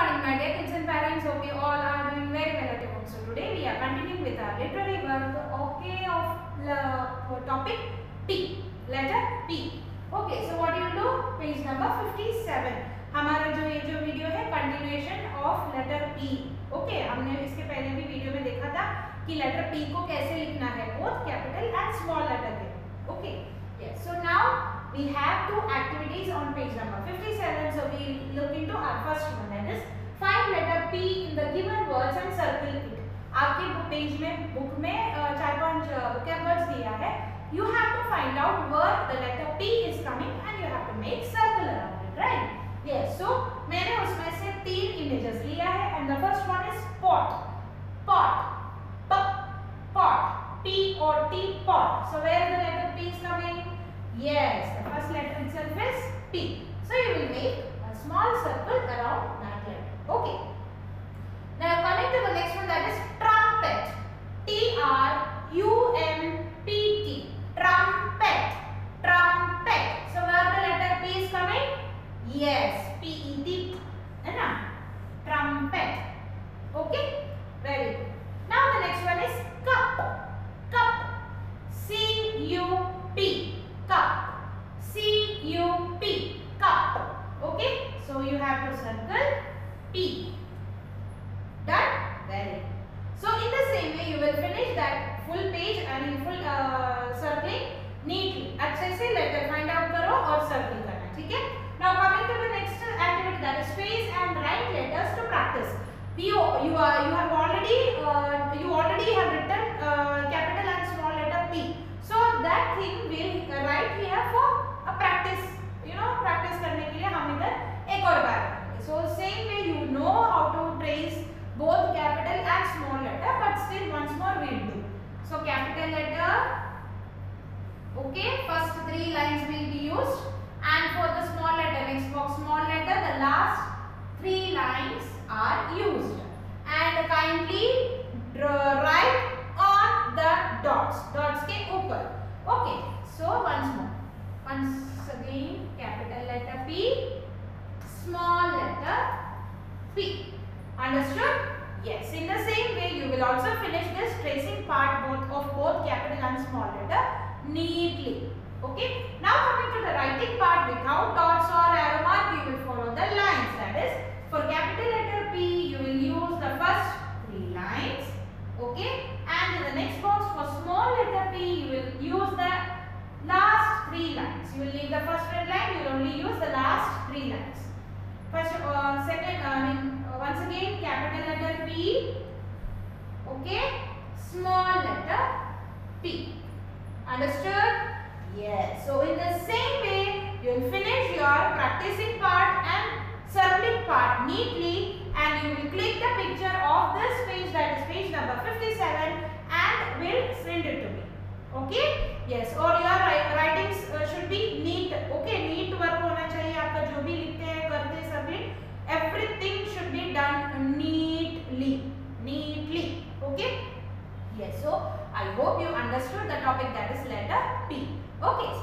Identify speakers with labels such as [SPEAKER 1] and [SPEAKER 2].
[SPEAKER 1] morning, my dear kids and parents. Hope you all are doing very well at home. So today we are continuing with our literary work. Okay, of the topic P. Letter P. Okay, so what you will do? Page number 57. हमारा जो ये जो video है continuation of letter P okay हमने इसके पहले भी video में देखा था कि लेटर पी को कैसे लिखना है both capital and small letter के okay yes so now we have two activities on page number 57 so we look into our first one that is find letter p in the given words and circle it आपके page में book में चार पाँच words दिया है you have to find out where the letter p is coming and you have to make circle around it right yes so मैंने उसमें से तीन images लिया है and the first one is pot pot p pot p or t pot so where the letter p is coming Yes, the first letter itself is P. So you will make a small circle around that letter. Okay. Now coming to the next one that is trumpet. T R U M P T. Trumpet. Trumpet. So where the letter P is coming? Yes, P E T. है ना? Trumpet. Okay. Very good. Now the next one is cup. Cup. C U P. cup letters to practice you you are you have already uh, you already have written uh, capital and small letter p so that thing will write here for a practice you know practice करने के लिए हम इधर एक और बार so same way you know how to trace both capital and small letter but still once more we will do so capital letter okay first three lines will be used and for the small letter next box small letter are used and kindly write on the dots dots के ऊपर okay so once more once again capital letter P small letter P understood yes in the same way you will also finish this tracing part both of both capital and small letter neatly okay now coming to the writing part without dots or okay? And in the next box for small letter p you will use the last three lines. You will leave the first red line you will only use the last three lines. First uh, second uh, uh, once again capital letter p okay? Small letter p. Understood? Yes. So in the same way you will finish your practicing part and circling part neatly and you will click the picture of this okay yes और your writing should be neat okay neat work होना चाहिए आपका, जो भी लिखते हैं, करते हैं submit everything should be done neatly neatly okay yes so I hope you understood the topic that is letter P okay